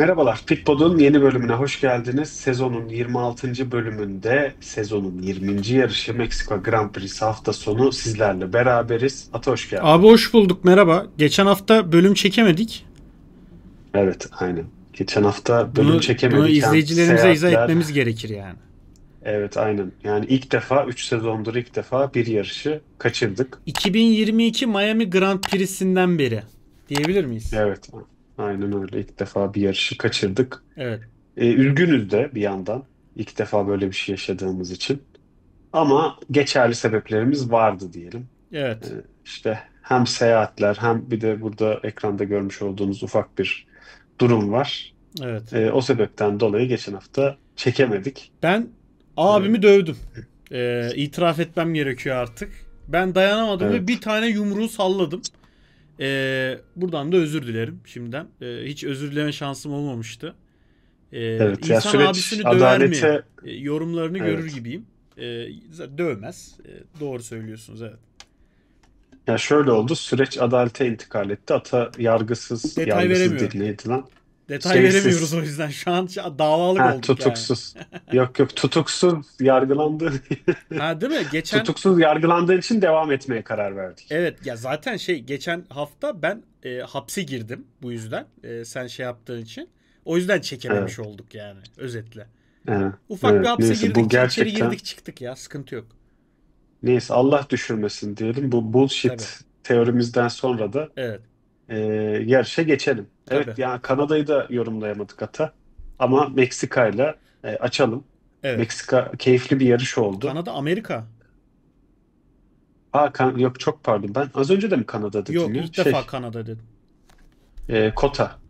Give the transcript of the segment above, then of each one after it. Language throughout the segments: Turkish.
Merhabalar, Pitpod'un yeni bölümüne hoş geldiniz. Sezonun 26. bölümünde sezonun 20. yarışı Meksika Grand Prix hafta sonu sizlerle beraberiz. Ata hoş geldin. Abi hoş bulduk merhaba. Geçen hafta bölüm çekemedik. Evet, aynen. Geçen hafta bölüm Bunu, çekemedik. bunu izleyicilerimize izah seyahatler- etmemiz gerekir yani. Evet, aynen. Yani ilk defa 3 sezondur ilk defa bir yarışı kaçırdık. 2022 Miami Grand Prix'sinden beri diyebilir miyiz? Evet, aynen öyle. İlk defa bir yarışı kaçırdık. Evet. Ee, üzgünüz de bir yandan. İlk defa böyle bir şey yaşadığımız için. Ama geçerli sebeplerimiz vardı diyelim. Evet. İşte hem seyahatler hem bir de burada ekranda görmüş olduğunuz ufak bir durum var. Evet. Ee, o sebepten dolayı geçen hafta çekemedik. Ben abimi dövdüm. Ee, itiraf etmem gerekiyor artık. Ben dayanamadım ve Evet. bir tane yumruğu salladım. Ee, buradan da özür dilerim şimdiden. Ee, hiç özür dileme şansım olmamıştı. Ee, Evet, ya insan süreç abisini döver mi? adalete Ee, yorumlarını Evet. görür gibiyim. Ee, dövmez. Ee, doğru söylüyorsunuz evet. ya şöyle oldu. Süreç adalete intikal etti. Ata yargısız, Detay yargısız neydi lan? Detay Şeysiz. veremiyoruz o yüzden. Şu an davalık Ha, olduk yani. tutuksuz. Yok yok tutuksuz yargılandı. Ha değil mi? Geçen Tutuksuz yargılandığı için devam etmeye karar verdik. Evet ya zaten şey geçen hafta ben e, hapse girdim bu yüzden. E, sen şey yaptığın için. O yüzden çekememiş olduk yani özetle. Evet. Ufak Evet, bir hapse neyse, girdik, içeri gerçekten- girdik çıktık ya sıkıntı yok. Neyse Allah düşürmesin diyelim. Bu bullshit Tabii. teorimizden sonra da Evet. E, yarışa geçelim. Evet Tabii. yani Kanada'yı da yorumlayamadık ata. Ama Meksika'yla e, açalım. Evet. Meksika keyifli bir yarış oldu. Kanada Amerika. Aa, kan- yok çok pardon. Ben az önce de mi Kanada dedim Yok ya? ilk Şey, defa Kanada dedim. e, Kota.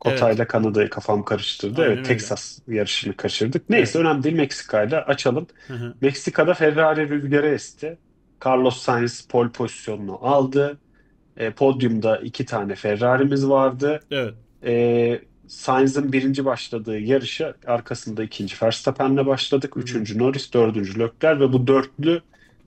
Kota ile Kanada'yı kafam karıştırdı. Aynen Evet, öyle. Texas yarışını kaçırdık. Neyse önemli değil Meksika'yla açalım. Hı hı. Meksika'da Ferrari rüzgarı esti. Carlos Sainz pole pozisyonunu aldı. E, podyumda iki tane Ferrari'miz vardı. Evet. E, Sainz'ın birinci başladığı yarışa arkasında ikinci Verstappen'le başladık. Üçüncü Norris, dördüncü Leclerc ve bu dörtlü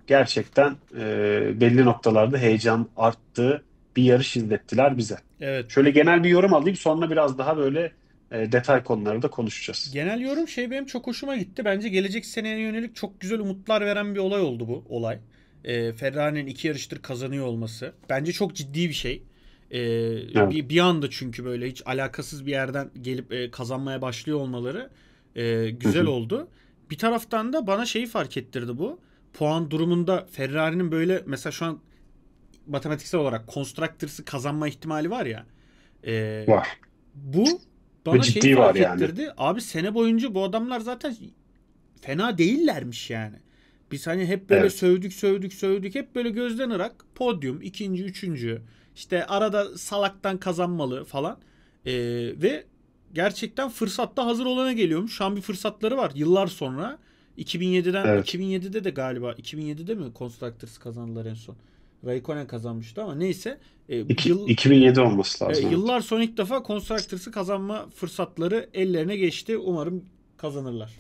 gerçekten e, belli noktalarda heyecan arttığı bir yarış izlettiler bize. Evet. Şöyle genel bir yorum alayım sonra biraz daha böyle e, detay konuları da konuşacağız. Genel yorum şey benim çok hoşuma gitti. Bence gelecek seneye yönelik çok güzel umutlar veren bir olay oldu bu olay. Ee, Ferrari'nin iki yarıştır kazanıyor olması. Bence çok ciddi bir şey. Ee, bir, bir anda çünkü böyle hiç alakasız bir yerden gelip e, kazanmaya başlıyor olmaları e, güzel oldu. Bir taraftan da bana şeyi fark ettirdi bu. Puan durumunda Ferrari'nin böyle mesela şu an matematiksel olarak Constructors'ı kazanma ihtimali var ya. E, Var. bu bana ciddi şeyi var fark yani. ettirdi. Abi sene boyunca bu adamlar zaten fena değillermiş yani. Biz hani hep böyle Evet. sövdük sövdük sövdük hep böyle gözden ırak podyum ikinci üçüncü işte arada salaktan kazanmalı falan Ee, ve gerçekten fırsatta hazır olana geliyormuş. Şu an bir fırsatları var yıllar sonra 2007'den Evet. 2007'de de galiba 2007'de mi Constructors kazandılar en son. Raikkonen kazanmıştı ama neyse. Ee, İki- yıl- 2007 olması e, lazım. evet. yıllar sonra ilk defa Constructors'ı kazanma fırsatları ellerine geçti. Umarım kazanırlar.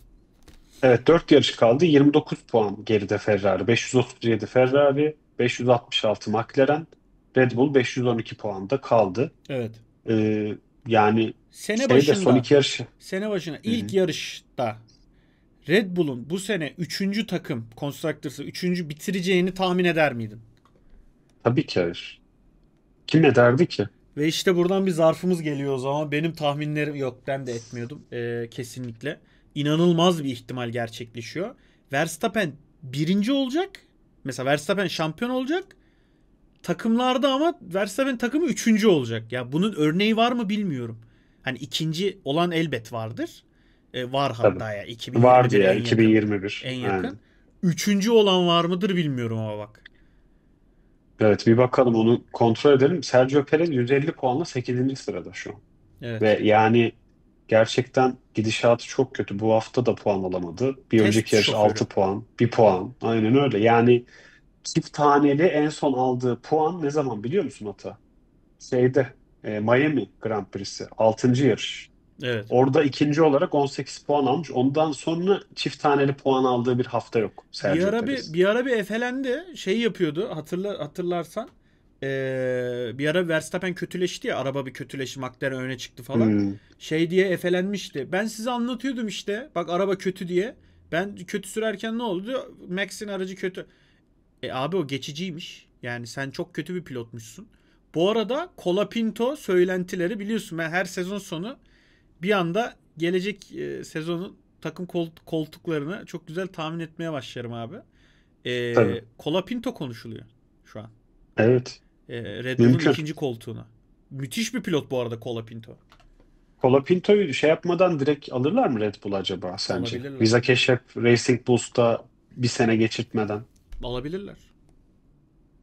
Evet 4 yarış kaldı. 29 puan geride Ferrari. 537 Ferrari, 566 McLaren, Red Bull 512 puanda kaldı. Evet. Ee, yani Sene şeyde başında son iki yarışı sene başına ilk yarışta Red Bull'un bu sene 3. takım Constructors'ı 3. bitireceğini tahmin eder miydin? tabii ki hayır. Kim ne derdi ki? Ve işte buradan bir zarfımız geliyor o zaman. Benim tahminlerim yok ben de etmiyordum Ee, kesinlikle. İnanılmaz bir ihtimal gerçekleşiyor. Verstappen birinci olacak. Mesela Verstappen şampiyon olacak. Takımlarda ama Verstappen takımı üçüncü olacak. Ya bunun örneği var mı bilmiyorum. Hani ikinci olan elbet vardır. Ee, var hatta Tabii. ya. 2021 Vardı ya en yakın. 2021. En yakın. Aynen. Üçüncü olan var mıdır bilmiyorum ama bak. Evet bir bakalım onu kontrol edelim. Sergio Perez 150 puanla 8. sırada şu an. Evet. Ve yani gerçekten gidişatı çok kötü. Bu hafta da puan alamadı. Bir Test önceki yarış şoförü. 6 puan, 1 puan. Aynen öyle. Yani çift taneli en son aldığı puan ne zaman biliyor musun Ata? Şeyde e, Miami Grand Prix'si 6. yarış. Evet. Orada ikinci olarak 18 puan almış. Ondan sonra çift taneli puan aldığı bir hafta yok Bir Sergio ara Perez. bir, bir ara bir efelendi. Şey yapıyordu. Hatırla, hatırlarsan. Ee, bir ara Verstappen kötüleşti ya. Araba bir kötüleşti. McLaren öne çıktı falan. Hmm. Şey diye efelenmişti. Ben size anlatıyordum işte. Bak araba kötü diye. Ben kötü sürerken ne oldu? Max'in aracı kötü. E abi o geçiciymiş. Yani sen çok kötü bir pilotmuşsun. Bu arada Colapinto söylentileri biliyorsun ben her sezon sonu bir anda gelecek e, sezonun takım kol- koltuklarını çok güzel tahmin etmeye başlarım abi. E. Colapinto konuşuluyor şu an. Evet. E, Red Bull'un ikinci koltuğuna. Müthiş bir pilot bu arada Colapinto. Colapinto'yu şey yapmadan direkt alırlar mı Red Bull acaba sence? Alabilirler. Visa App Racing Bulls'ta bir sene geçirtmeden. Alabilirler.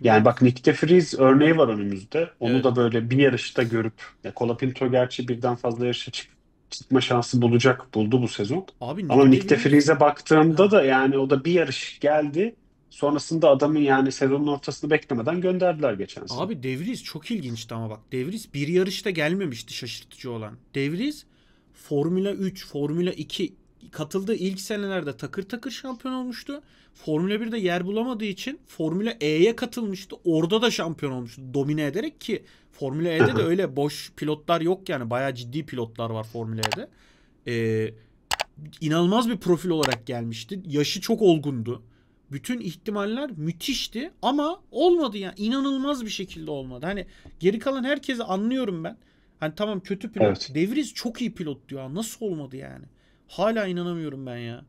Yani bak Nick de Vries örneği var önümüzde. Onu Evet. da böyle bir yarışta görüp ya Colapinto gerçi birden fazla yarışa çık- çıkma şansı bulacak. Buldu bu sezon. Abi Ama Nick de Vries'e baktığımda Ha. da yani o da bir yarış geldi. Sonrasında adamın yani sezonun ortasını beklemeden gönderdiler geçen sene. Abi Devries çok ilginçti ama bak. Devries bir yarışta gelmemişti şaşırtıcı olan. Devries Formula 3, Formula 2 katıldığı ilk senelerde takır takır şampiyon olmuştu. Formula 1'de yer bulamadığı için Formula E'ye katılmıştı. Orada da şampiyon olmuştu. Domine ederek ki Formula E'de de öyle boş pilotlar yok yani. Bayağı ciddi pilotlar var Formula E'de. Ee, inanılmaz bir profil olarak gelmişti. Yaşı çok olgundu. Bütün ihtimaller müthişti ama olmadı yani. İnanılmaz bir şekilde olmadı. Hani geri kalan herkesi anlıyorum ben. Hani tamam kötü pilot. Evet. De Vries çok iyi pilot diyor. Nasıl olmadı yani? Hala inanamıyorum ben ya.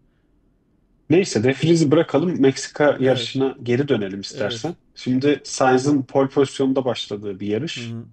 Neyse De Vries'i bırakalım. Meksika yarışına geri dönelim istersen. Şimdi Sainz'ın pole pozisyonunda başladığı bir yarış. Hı.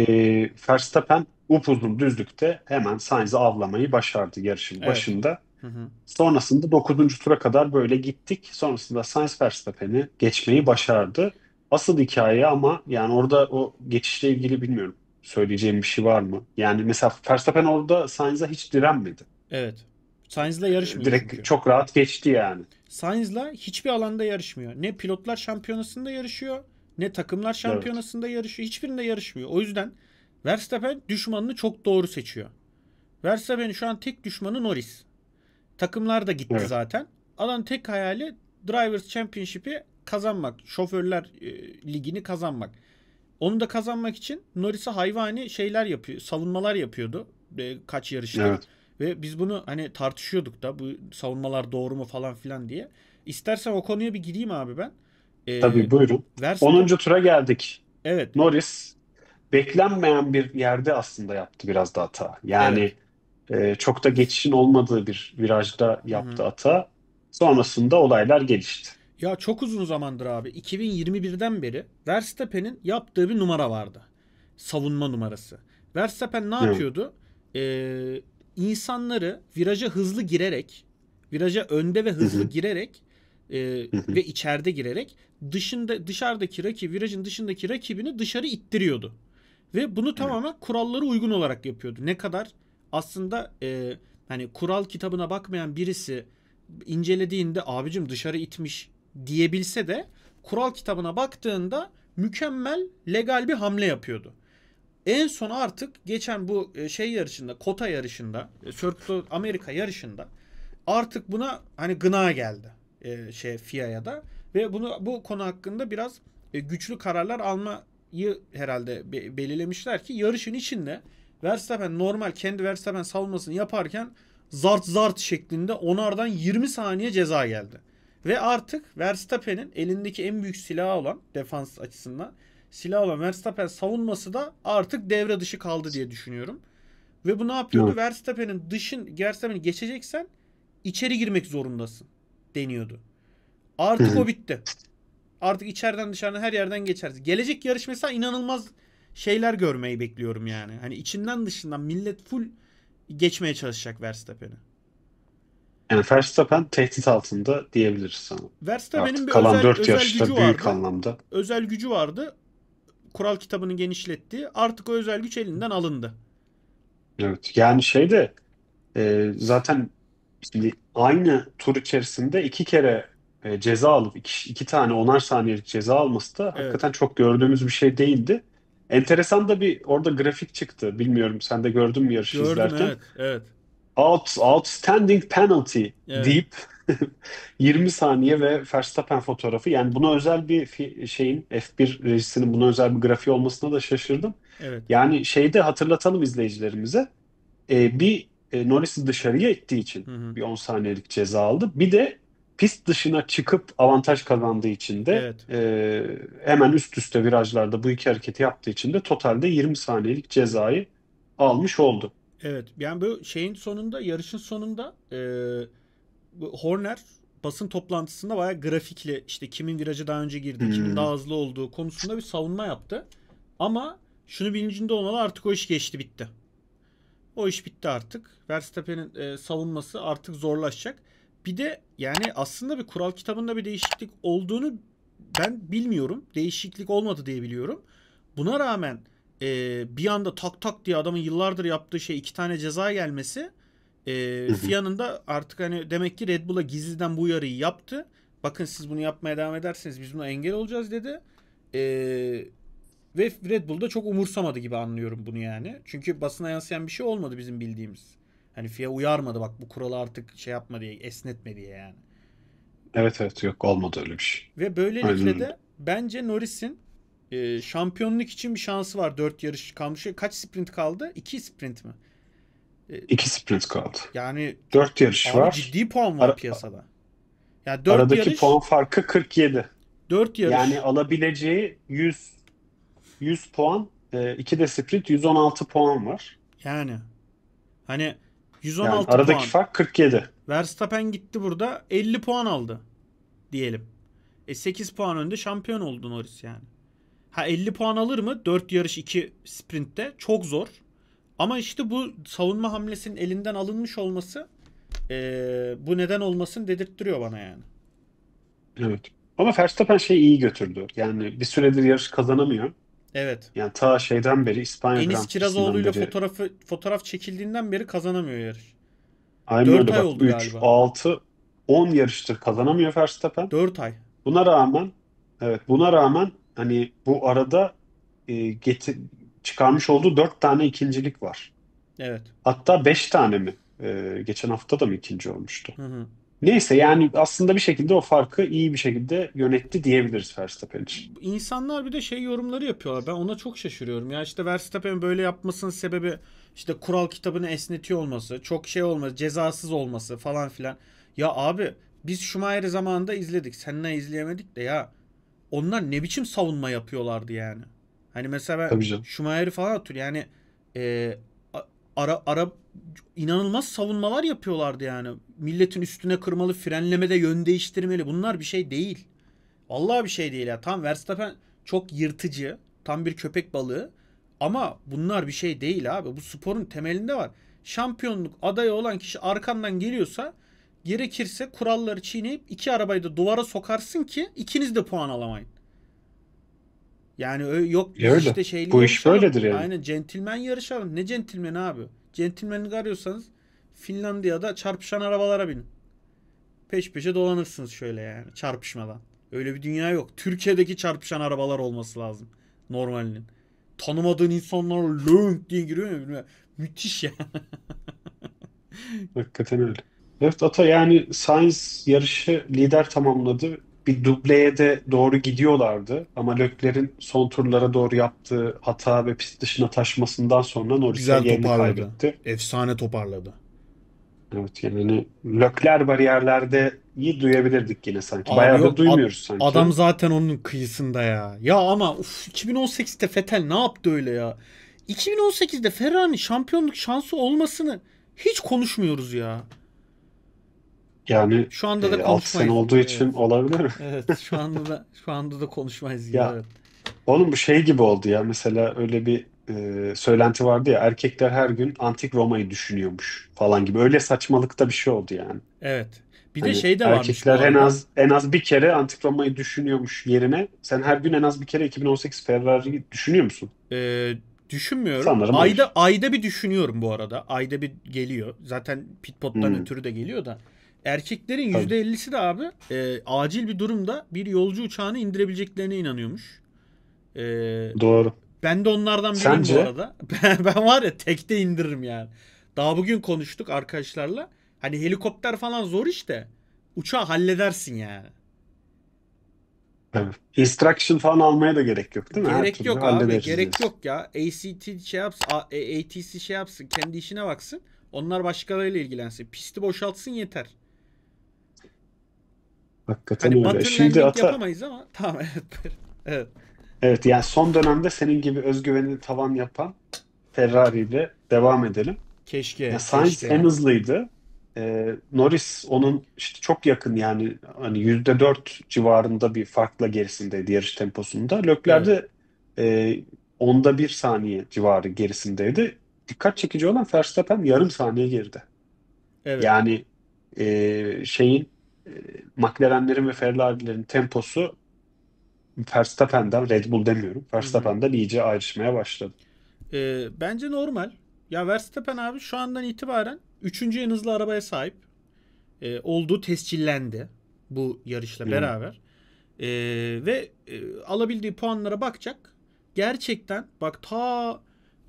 Ee, Verstappen upuzun düzlükte hemen Sainz'i avlamayı başardı yarışın Evet. başında. Hı hı. Sonrasında 9. tura kadar böyle gittik. Sonrasında Sainz Verstappen'i geçmeyi başardı. Asıl hikaye ama yani orada o geçişle ilgili bilmiyorum. Söyleyeceğim bir şey var mı? Yani mesela Verstappen orada Sainz'a hiç direnmedi. Evet. Sainz'la yarışmıyor Direkt çünkü. çok rahat geçti yani. Sainz'la hiçbir alanda yarışmıyor. Ne pilotlar şampiyonasında yarışıyor, ne takımlar şampiyonasında yarışıyor. Hiçbirinde yarışmıyor. O yüzden Verstappen düşmanını çok doğru seçiyor. Verstappen'in şu an tek düşmanı Norris. Takımlar da gitti Evet. zaten. Adam tek hayali Drivers Championship'i kazanmak. Şoförler e, ligini kazanmak. Onu da kazanmak için Norris'e hayvani şeyler yapıyor, savunmalar yapıyordu e, kaç yarıştır. Evet. Ve biz bunu hani tartışıyorduk da bu savunmalar doğru mu falan filan diye. İstersen o konuya bir gireyim abi ben. Ee, Tabii buyurun. Verstappen- 10. tura geldik. Evet. Norris beklenmeyen bir yerde aslında yaptı biraz da hata. Yani e, çok da geçişin olmadığı bir virajda yaptı hata. Sonrasında olaylar gelişti. Ya çok uzun zamandır abi 2021'den beri Verstappen'in yaptığı bir numara vardı. Savunma numarası. Verstappen ne yapıyordu? Ee, insanları viraja hızlı girerek, viraja önde ve hızlı Hı hı. girerek e, ve içeride girerek dışında dışarıdaki rakip virajın dışındaki rakibini dışarı ittiriyordu. Ve bunu tamamen kurallara uygun olarak yapıyordu. Ne kadar aslında e, hani kural kitabına bakmayan birisi incelediğinde abicim dışarı itmiş diyebilse de kural kitabına baktığında mükemmel legal bir hamle yapıyordu. En son artık geçen bu e, şey yarışında, kota yarışında, e, Circuit of Amerika yarışında artık buna hani gına geldi e, şey FIA'ya da ve bunu bu konu hakkında biraz e, güçlü kararlar almayı herhalde be- belirlemişler ki yarışın içinde Verstappen normal kendi Verstappen savunmasını yaparken zart zart şeklinde onardan 20 saniye ceza geldi. Ve artık Verstappen'in elindeki en büyük silahı olan defans açısından silah olan Verstappen savunması da artık devre dışı kaldı diye düşünüyorum. Ve bu ne yapıyordu? Evet. Verstappen'in dışın Verstappen'i geçeceksen içeri girmek zorundasın deniyordu. Artık o bitti. Artık içeriden dışarıdan her yerden geçersin. Gelecek yarış mesela inanılmaz şeyler görmeyi bekliyorum yani. Hani içinden dışından millet full geçmeye çalışacak Verstappen'i. Yani Verstappen tehdit altında diyebiliriz sana. Verstappen'in bir kalan özel, 4 özel yarışta gücü büyük vardı. anlamda. Özel gücü vardı. Kural kitabını genişletti. Artık o özel güç elinden alındı. Evet. Yani şey de e, zaten şimdi aynı tur içerisinde iki kere e, ceza alıp iki, iki tane onar saniyelik ceza alması da Evet. hakikaten çok gördüğümüz bir şey değildi. Enteresan da bir orada grafik çıktı. Bilmiyorum sen de gördün mü yarışı Gördüm izlerken. evet. Evet. out, outstanding penalty Evet. deyip 20 saniye ve Verstappen fotoğrafı. Yani buna özel bir şeyin F1 rejisinin buna özel bir grafiği olmasına da şaşırdım. Evet. Yani şeyde hatırlatalım izleyicilerimize. Ee, bir e, Norris'i dışarıya ittiği için Hı hı. bir 10 saniyelik ceza aldı. Bir de pist dışına çıkıp avantaj kazandığı için de Evet. e, hemen üst üste virajlarda bu iki hareketi yaptığı için de totalde 20 saniyelik cezayı almış oldu. Evet. Yani bu şeyin sonunda, yarışın sonunda e, Horner basın toplantısında bayağı grafikle işte kimin virajı daha önce girdi, kimin Hmm. daha hızlı olduğu konusunda bir savunma yaptı. Ama şunu bilincinde olmalı artık o iş geçti bitti. O iş bitti artık. Verstappen'in e, savunması artık zorlaşacak. Bir de yani aslında bir kural kitabında bir değişiklik olduğunu ben bilmiyorum. Değişiklik olmadı diye biliyorum. Buna rağmen e, bir anda tak tak diye adamın yıllardır yaptığı şey iki tane ceza gelmesi e, hı. FIA'nın da artık hani demek ki Red Bull'a gizliden bu uyarıyı yaptı. Bakın siz bunu yapmaya devam ederseniz biz buna engel olacağız dedi. E, ve Red Bull da çok umursamadı gibi anlıyorum bunu yani. Çünkü basına yansıyan bir şey olmadı bizim bildiğimiz. Hani FIA uyarmadı bak bu kuralı artık şey yapma diye, esnetme diye yani. Evet evet yok olmadı öyle bir şey. Ve böylelikle Aynen. de bence Norris'in e, şampiyonluk için bir şansı var. 4 yarış kalmış. Kaç sprint kaldı? 2 sprint mi? İki sprint kaldı. Yani Dört yarış abi var. ciddi puan var Ara- piyasada. Yani 4 Aradaki yarış, puan farkı 47. 4 yarış. Yani alabileceği 100 100 puan, e, iki de sprint 116 puan var. yani hani Yani 116 aradaki puan. fark 47. Verstappen gitti burada 50 puan aldı diyelim. E 8 puan önde şampiyon oldu Norris yani. Ha 50 puan alır mı? 4 yarış 2 sprintte çok zor. Ama işte bu savunma hamlesinin elinden alınmış olması eee, bu neden olmasın dedirttiriyor bana yani. Evet. Ama Verstappen şeyi iyi götürdü. Yani bir süredir yarış kazanamıyor. Evet. Yani ta şeyden beri İspanya Enis Kirazoğlu ile beri. fotoğrafı fotoğraf çekildiğinden beri kazanamıyor yarış. Aynen Dört öyle ay bak. oldu 3, galiba. 6, 10 yarıştır kazanamıyor Verstappen. 4 ay. Buna rağmen evet buna rağmen hani bu arada e, geti- çıkarmış olduğu 4 tane ikincilik var. Evet. Hatta 5 tane mi? E, geçen hafta da mı ikinci olmuştu? Hı hı. Neyse yani aslında bir şekilde o farkı iyi bir şekilde yönetti diyebiliriz Verstappen için. İnsanlar bir de şey yorumları yapıyorlar. Ben ona çok şaşırıyorum. Ya işte Verstappen böyle yapmasının sebebi işte kural kitabını esnetiyor olması, çok şey olması, cezasız olması falan filan. Ya abi biz Schumacher'i zamanında izledik. Seninle izleyemedik de ya onlar ne biçim savunma yapıyorlardı yani. Hani mesela. Schumacher'i falan hatırlıyorum. Yani e, ara ara inanılmaz savunmalar yapıyorlardı yani. Milletin üstüne kırmalı, frenlemede yön değiştirmeli. Bunlar bir şey değil. Vallahi bir şey değil ya. Tam Verstappen çok yırtıcı. Tam bir köpek balığı. Ama bunlar bir şey değil abi. Bu sporun temelinde var. Şampiyonluk adayı olan kişi arkandan geliyorsa gerekirse kuralları çiğneyip iki arabayı da duvara sokarsın ki ikiniz de puan alamayın. Yani yok öyle. işte şeyli Bu iş böyledir yani. Aynen centilmen yarışalım. Ne centilmen abi? Centilmenlik arıyorsanız Finlandiya'da çarpışan arabalara binin. Peş peşe dolanırsınız şöyle yani çarpışmadan. Öyle bir dünya yok. Türkiye'deki çarpışan arabalar olması lazım. Normalinin. Tanımadığın insanlar lönk diye giriyor ya. bilmem. Müthiş ya. Hakikaten öyle. Evet Ata yani Sainz yarışı lider tamamladı. Bir dubleye de doğru gidiyorlardı. Ama Leclerc'in son turlara doğru yaptığı hata ve pist dışına taşmasından sonra Norris'e Güzel yerini toparladı. kaybetti. Efsane toparladı. Evet yani Leclerc bariyerlerde iyi duyabilirdik yine sanki. Abi Bayağı da yok, duymuyoruz sanki. Adam zaten onun kıyısında ya. Ya ama uf, 2018'de Vettel ne yaptı öyle ya? 2018'de Ferrari şampiyonluk şansı olmasını hiç konuşmuyoruz ya. Yani Şu anda da e, 6 konuşmayız. sene olduğu için Evet. olabilir mi? Evet, şu anda da şu anda da konuşmayız ya. Evet. Oğlum bu şey gibi oldu ya. Mesela öyle bir e, söylenti vardı ya. Erkekler her gün antik Roma'yı düşünüyormuş falan gibi. Öyle saçmalıkta bir şey oldu yani. Evet. Bir de Hani şey de varmış erkekler en az en az bir kere antik Roma'yı düşünüyormuş yerine sen her gün en az bir kere 2018 Ferrari'yi düşünüyor musun? Ee, düşünmüyorum. Sanırım ayda ayda bir düşünüyorum bu arada. Ayda bir geliyor. Zaten pitpot'tan Hmm. ötürü de geliyor da. Erkeklerin Tabii. %50'si de abi e, acil bir durumda bir yolcu uçağını indirebileceklerine inanıyormuş. E, Doğru. ben de onlardan biriyim Sence? bu arada. Ben, ben var ya tekte indiririm yani. Daha bugün konuştuk arkadaşlarla. Hani helikopter falan zor işte. Uçağı halledersin yani. Evet. Instruction falan almaya da gerek yok değil mi? Gerek yok abi. Gerek yok ya. ACT şey yapsın, ATC şey yapsın, kendi işine baksın. Onlar başkalarıyla ilgilensin. Pisti boşaltsın yeter. Hakikaten Hani öyle. Şimdi ata, yapamayız ama tamam evet. evet. evet yani son dönemde senin gibi özgüvenini tavan yapan Ferrari ile devam edelim. Keşke. Ya Sainz keşke. en hızlıydı. Ee, Norris onun işte çok yakın yani hani yüzde dört civarında bir farkla gerisindeydi yarış temposunda. Leclerc de e, onda bir saniye civarı gerisindeydi. Dikkat çekici olan Verstappen yarım saniye geride. Evet. Yani e, şeyin McLaren'lerin ve Ferrari'lerin temposu Verstappen'den Red Bull demiyorum. Verstappen'den iyice ayrışmaya başladı. Ee, bence normal. Ya Verstappen abi şu andan itibaren 3. en hızlı arabaya sahip. Ee, olduğu tescillendi bu yarışla Hı. beraber. Ee, ve e, alabildiği puanlara bakacak. Gerçekten bak ta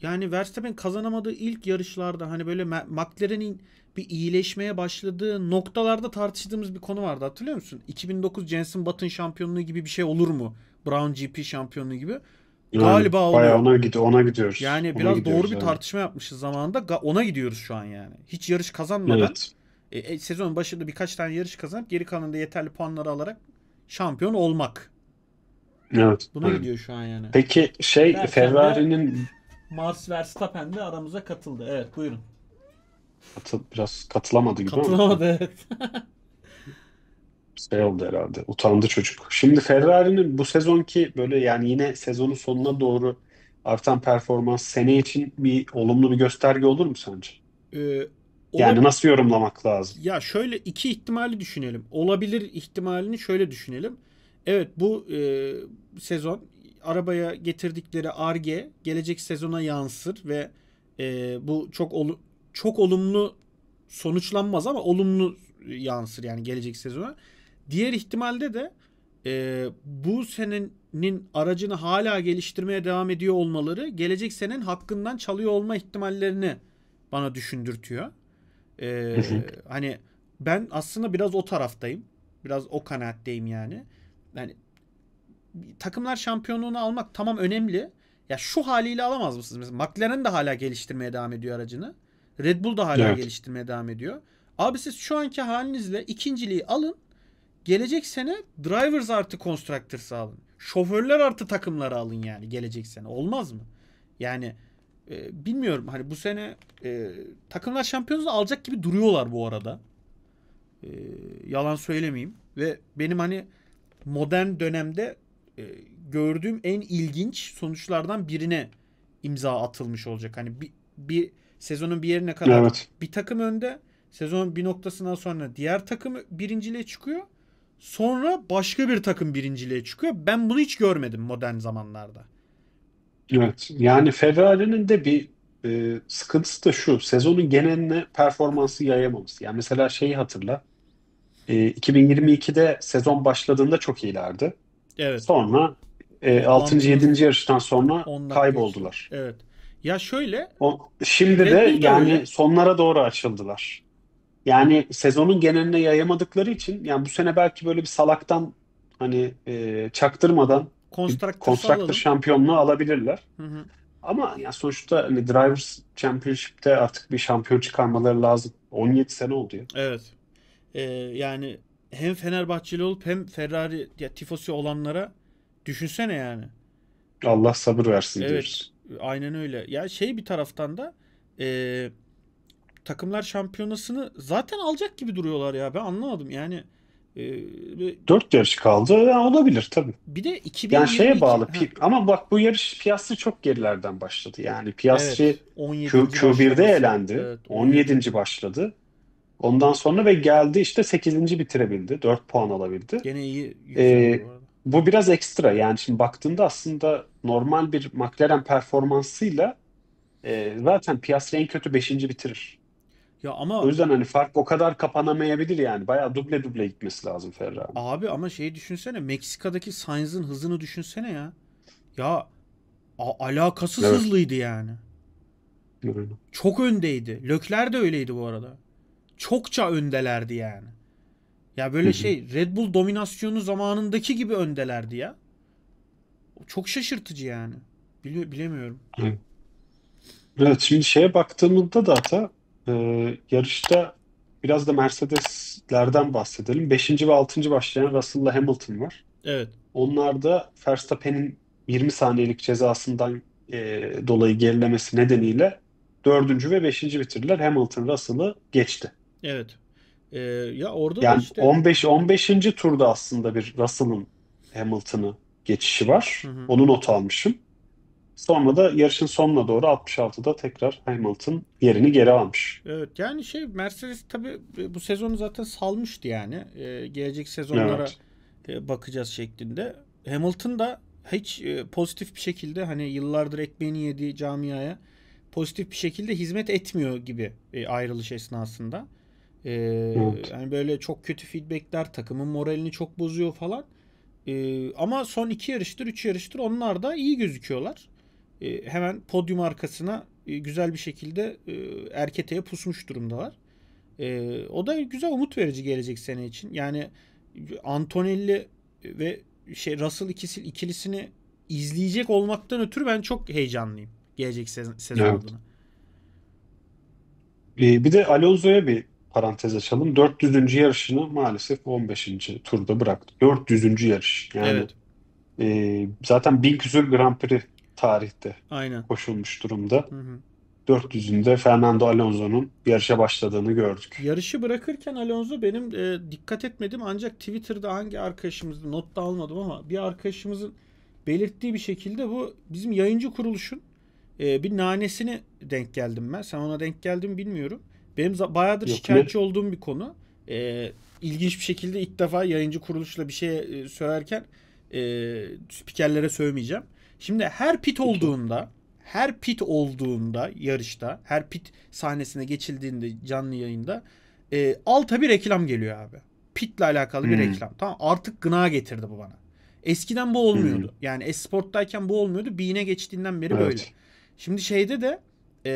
yani Verstappen kazanamadığı ilk yarışlarda hani böyle McLaren'in bir iyileşmeye başladığı noktalarda tartıştığımız bir konu vardı hatırlıyor musun? 2009 Jenson Button şampiyonluğu gibi bir şey olur mu? Brown GP şampiyonluğu gibi. Yani Galiba bayağı oluyor. ona gidiyor, ona gidiyoruz. Yani Ona biraz gidiyoruz doğru bir yani. tartışma yapmışız zamanında. Ona gidiyoruz şu an yani. Hiç yarış kazanmadan Evet. e, e, sezonun başında birkaç tane yarış kazanıp geri kalanında yeterli puanları alarak şampiyon olmak. Evet. Buna evet. gidiyor şu an yani. Peki şey Ferrari'nin Mars Verstappen de aramıza katıldı. Evet buyurun. katı- biraz katılamadı gibi ama Katılamadı evet. şey oldu herhalde. Utandı çocuk. Şimdi Ferrari'nin bu sezonki böyle yani yine sezonun sonuna doğru artan performans sene için bir olumlu bir gösterge olur mu sence? Ee, Yani nasıl yorumlamak lazım? Ya şöyle iki ihtimali düşünelim. Olabilir ihtimalini şöyle düşünelim. Evet bu e, sezon arabaya getirdikleri Ar-Ge gelecek sezona yansır ve e, bu çok olu- çok olumlu sonuçlanmaz ama olumlu yansır yani gelecek sezona. Diğer ihtimalde de e, bu senenin aracını hala geliştirmeye devam ediyor olmaları gelecek senenin hakkından çalıyor olma ihtimallerini bana düşündürtüyor. Hı. hani ben aslında biraz o taraftayım. Biraz o kanaatteyim yani. Yani takımlar şampiyonluğunu almak tamam önemli. Ya şu haliyle alamaz mısınız? Mesela McLaren de hala geliştirmeye devam ediyor aracını. Red Bull da hala Evet. geliştirmeye devam ediyor. Abi siz şu anki halinizle ikinciliği alın. Gelecek sene drivers artı constructors alın. Şoförler artı takımları alın yani gelecek sene. Olmaz mı? Yani e, bilmiyorum hani bu sene e, takımlar şampiyonluğu alacak gibi duruyorlar bu arada. E, yalan söylemeyeyim. Ve benim hani modern dönemde e, gördüğüm en ilginç sonuçlardan birine imza atılmış olacak. Hani bir, bir sezonun bir yerine kadar Evet. bir takım önde. Sezonun bir noktasından sonra diğer takım birinciliğe çıkıyor. Sonra başka bir takım birinciliğe çıkıyor. Ben bunu hiç görmedim modern zamanlarda. Evet. Yani Ferrari'nin de bir e, sıkıntısı da şu. Sezonun geneline performansı yayamaması. Yani mesela şeyi hatırla. E, 2022'de sezon başladığında çok iyilerdi. Evet. Sonra e, 6. Puanımız 7. yarıştan sonra 10 dakika kayboldular. geçti. Evet. Ya şöyle O, şimdi Red de yani öyle. sonlara doğru açıldılar. Yani sezonun geneline yayamadıkları için yani bu sene belki böyle bir salaktan hani e, çaktırmadan alalım. şampiyonluğu alabilirler. Hı hı. Ama ya sonuçta hani Drivers Championship'te artık bir şampiyon çıkarmaları lazım. 17 sene oldu ya. Evet. Ee, yani hem Fenerbahçeli olup hem Ferrari ya, tifosi olanlara düşünsene yani. Allah sabır versin Evet. diyoruz. Aynen öyle. Ya şey bir taraftan da e, takımlar şampiyonasını zaten alacak gibi duruyorlar ya. Ben anlamadım. Yani e, 4 yarış kaldı. Ya olabilir tabii. bir de Yani 2022 şeye bağlı. Ha, Ama bak bu yarış Piastri çok gerilerden başladı. Yani Piastri evet 17. Q, Q1'de başlaması. elendi. Evet, 17. başladı. Ondan sonra ve geldi işte 8. bitirebildi. 4 puan alabildi. Gene iyi Ee, bu arada. Bu biraz ekstra. Yani şimdi baktığında aslında normal bir McLaren performansıyla e, zaten Piastri en kötü 5. bitirir. Ya ama O yüzden hani fark o kadar kapanamayabilir yani. Bayağı duble duble gitmesi lazım Ferrari. Abi ama şeyi düşünsene Meksika'daki Sainz'ın hızını düşünsene ya. Ya alakasız Evet. hızlıydı yani. Çok öndeydi. Lökler de öyleydi bu arada. Çokça öndelerdi yani. Ya böyle şey Red Bull dominasyonu zamanındaki gibi öndelerdi ya. Çok şaşırtıcı yani. Bile- bilemiyorum. Evet şimdi şeye baktığımızda da hatta e, yarışta biraz da Mercedeslerden bahsedelim. Beşinci ve altıncı başlayan Russell'la Hamilton var. Evet. Onlar da Verstappen'in 20 saniyelik cezasından e, dolayı gerilemesi nedeniyle dördüncü ve beşinci bitirdiler. Hamilton Russell'ı geçti. Evet. Ee, ya orada da Yani işte 15 15. turda aslında bir Russell'ın Hamilton'ı geçişi var. Hı hı. Onu not almışım. Sonra da yarışın sonuna doğru 66'da tekrar Hamilton yerini geri almış. Evet yani şey Mercedes tabii e, bu sezonu zaten salmıştı yani. Ee, gelecek sezonlara Evet. e, bakacağız şeklinde. Hamilton da hiç e, pozitif bir şekilde hani yıllardır ekmeğini yediği camiaya pozitif bir şekilde hizmet etmiyor gibi ayrılış esnasında. Ee, Evet. yani böyle çok kötü feedbackler takımın moralini çok bozuyor falan. Ee, ama son iki yarıştır, üç yarıştır onlar da iyi gözüküyorlar. Ee, hemen podyum arkasına e, güzel bir şekilde e, erketeye pusmuş durumdalar. Ee, o da güzel umut verici gelecek sene için. Yani Antonelli ve şey Russell ikisi ikilisini izleyecek olmaktan ötürü ben çok heyecanlıyım gelecek sezon, sezon Evet. adına. Ee, bir de Alonso'ya bir parantez açalım. 400. yarışını maalesef 15. turda bıraktı. 400. yarış. Yani Evet. e, zaten bin küsur Grand Prix tarihte Aynen. koşulmuş durumda. Hı hı. 400'ünde Fernando Alonso'nun yarışa başladığını gördük. Yarışı bırakırken Alonso benim e, dikkat etmedim ancak Twitter'da hangi arkadaşımız not da almadım ama bir arkadaşımızın belirttiği bir şekilde bu bizim yayıncı kuruluşun e, bir nanesini denk geldim ben. Sen ona denk geldin mi bilmiyorum. Benim bayağıdır Yok, şikayetçi olduğum bir konu. E, ilginç bir şekilde ilk defa yayıncı kuruluşla bir şey e, söylerken e, spikerlere söylemeyeceğim. Şimdi her pit olduğunda her pit olduğunda yarışta her pit sahnesine geçildiğinde canlı yayında e, alta bir reklam geliyor abi. Pitle alakalı bir Hmm. reklam. Tamam artık gına getirdi bu bana. Eskiden bu olmuyordu. Hmm. Yani Esport'tayken bu olmuyordu. Bean'e geçtiğinden beri Evet. böyle. Şimdi şeyde de e,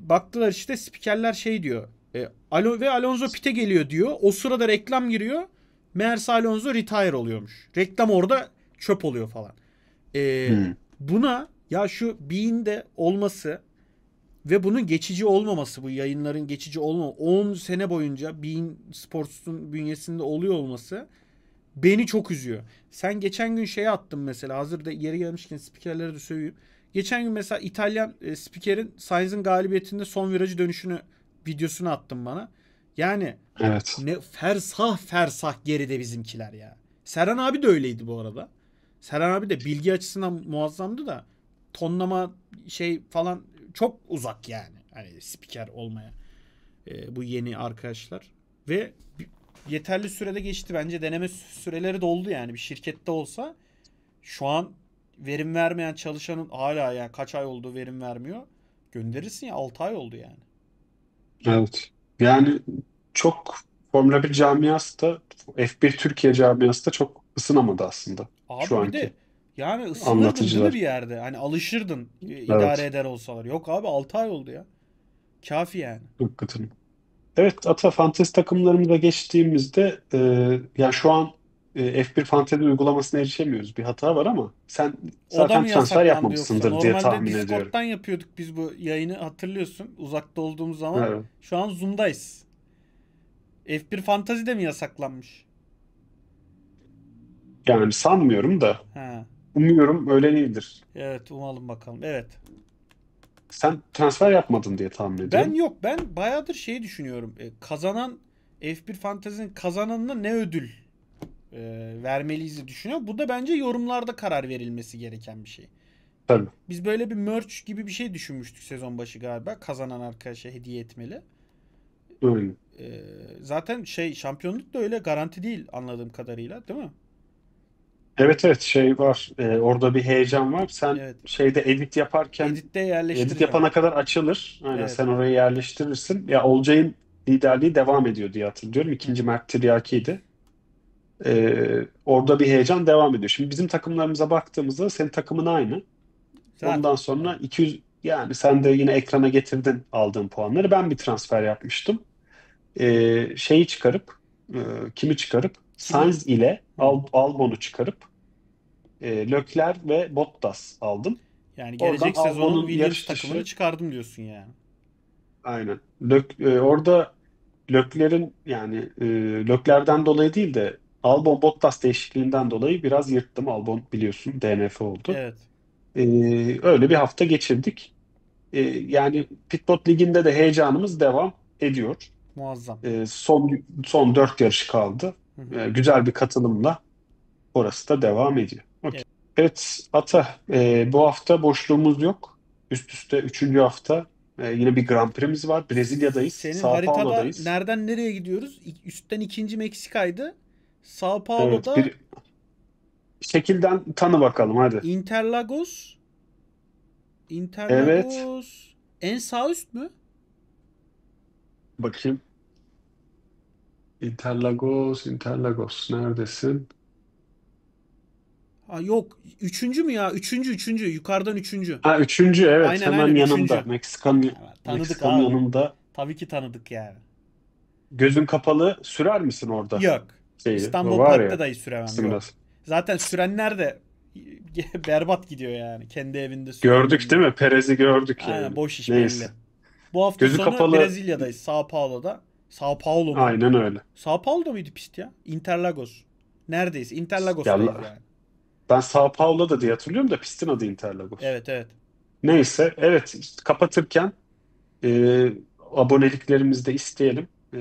baktılar işte spikerler şey diyor. E, Alo ve Alonso pite geliyor diyor. O sırada reklam giriyor. Meğerse Alonso retire oluyormuş. Reklam orada çöp oluyor falan. E, Hmm. Buna ya şu Bean'de olması ve bunun geçici olmaması bu yayınların geçici olma 10 sene boyunca Bean Sports'un bünyesinde oluyor olması beni çok üzüyor. Sen geçen gün şeye attın mesela hazır da yeri gelmişken spikerlere de söyleyeyim. Geçen gün mesela İtalyan e, spikerin Sainz'in galibiyetinde son virajı dönüşünü videosunu attın bana. Yani Evet. ne fersah fersah geride bizimkiler ya. Serhan abi de öyleydi bu arada. Serhan abi de bilgi açısından muazzamdı da tonlama şey falan çok uzak yani. Hani spiker olmaya. Ee, bu yeni arkadaşlar. Ve yeterli sürede geçti. Bence deneme süreleri doldu yani. Bir şirkette olsa şu an verim vermeyen çalışanın hala yani kaç ay oldu verim vermiyor. Gönderirsin ya 6 ay oldu yani. Evet. Yani çok Formula 1 camiası da F1 Türkiye camiası da çok ısınamadı aslında. Abi Şu bir anki de yani ısınırdın bir yerde? Hani alışırdın idare eder olsalar. Yok abi 6 ay oldu ya. Kafi yani. Hakikaten. Evet, Ata fantezi takımlarımıza geçtiğimizde e, yani şu an F1 fantezi uygulamasına erişemiyoruz. Bir hata var ama sen zaten transfer yoksa? yapmamışsındır diye Normalde tahmin ediyorum. Discord'dan yapıyorduk biz bu yayını hatırlıyorsun. Uzakta olduğumuz zaman. Evet. Şu an Zoom'dayız. F1 Fantasy de mi yasaklanmış? Yani sanmıyorum da Ha. umuyorum öyle değildir. Evet umalım bakalım. Evet. Sen transfer yapmadın diye tahmin Ben ediyorum. yok. Ben bayağıdır şey düşünüyorum. E, kazanan F1 Fantasy'nin kazananına ne ödül e, vermeliyiz diye düşünüyorum. Bu da bence yorumlarda karar verilmesi gereken bir şey. Tabii. Biz böyle bir merch gibi bir şey düşünmüştük sezon başı galiba. Kazanan arkadaşa hediye etmeli. Öyle. E, zaten şey şampiyonluk da öyle garanti değil anladığım kadarıyla değil mi? Evet evet şey var. E, orada bir heyecan var. Sen Evet. şeyde edit yaparken Edit'te edit yapana kadar açılır. Aynen Evet. sen orayı yerleştirirsin. Ya Olcay'ın liderliği devam ediyor diye hatırlıyorum. İkinci Mert Tiryaki'ydi. Ee, orada bir heyecan devam ediyor. Şimdi bizim takımlarımıza baktığımızda senin takımın aynı. Zaten. Ondan sonra 200 Yani sen de yine ekrana getirdin aldığın puanları. Ben bir transfer yapmıştım. Ee, şeyi çıkarıp e, kimi çıkarıp? Sainz ile. Al Albon'u çıkarıp e, Leclerc ve Bottas aldım. Yani Oradan gelecek sezonun Williams takımını çıkardım diyorsun yani. aynen. Lök, e, orada Leclerc'in yani e, Leclerc'den dolayı değil de Albon Bottas değişikliğinden dolayı biraz yırttım. Albon biliyorsun DNF oldu. Evet. E, öyle bir hafta geçirdik. E, yani Pitbot Ligi'nde de heyecanımız devam ediyor. Muazzam. E, son son dört yarış kaldı. Hı hı. E, güzel bir katılımla orası da devam ediyor. Okey. Evet. Evet Ata e, bu hafta boşluğumuz yok. Üst üste üçüncü hafta e, yine bir Grand Prix'miz var. Brezilya'dayız. Senin Sao haritada Paulo'dayız. nereden nereye gidiyoruz? Üstten ikinci Meksika'ydı. Sao Evet Paulo'da bir şekilden tanı bakalım hadi. Interlagos. Evet Interlagos. En sağ üst mü? bakayım. Interlagos, Interlagos neredesin? Ha yok. Üçüncü mü ya? Üçüncü, üçüncü. Yukarıdan üçüncü. Ha üçüncü evet Aynen hemen aynen yanında. üçüncü. Meksika'nın Evet, tanıdık Meksika'nın abi. yanında. Tabii ki tanıdık yani. Gözün kapalı sürer misin orada Yok. Şeyi? İstanbul var Park'ta ya dahi süremem. Yok. Zaten sürenler de berbat gidiyor yani. Kendi evinde sürüyor Gördük değil mi? Perez'i gördük Aynen yani. boş iş Neyse. belli. Bu hafta Gözü sonu kapalı Brezilya'dayız. Sao Paulo'da. Sao Paulo mu? aynen öyle. Sao Paulo'da mıydı pist ya? Interlagos. Neredeyse. Ya Interlagos'tayız la- yani. ben Sao Paulo'da diye hatırlıyorum da pistin adı Interlagos. Evet evet. Neyse evet kapatırken e, aboneliklerimizi de isteyelim. E,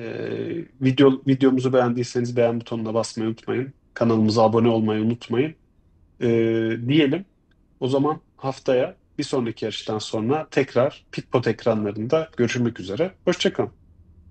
video videomuzu beğendiyseniz beğen butonuna basmayı unutmayın. Kanalımıza abone olmayı unutmayın. E, diyelim. O zaman haftaya bir sonraki yarıştan sonra tekrar Pitpot ekranlarında görüşmek üzere. Hoşça kalın.